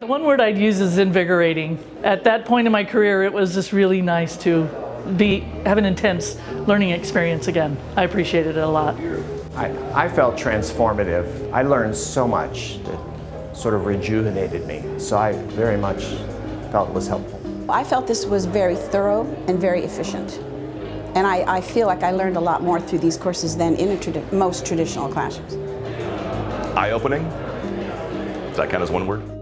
The one word I'd use is invigorating. At that point in my career, it was just really nice to be have an intense learning experience again. I appreciated it a lot. I, I felt transformative. I learned so much that sort of rejuvenated me. So I very much felt it was helpful. I felt this was very thorough and very efficient. And I, I feel like I learned a lot more through these courses than in tradi most traditional classrooms. Eye opening? Does that count as one word?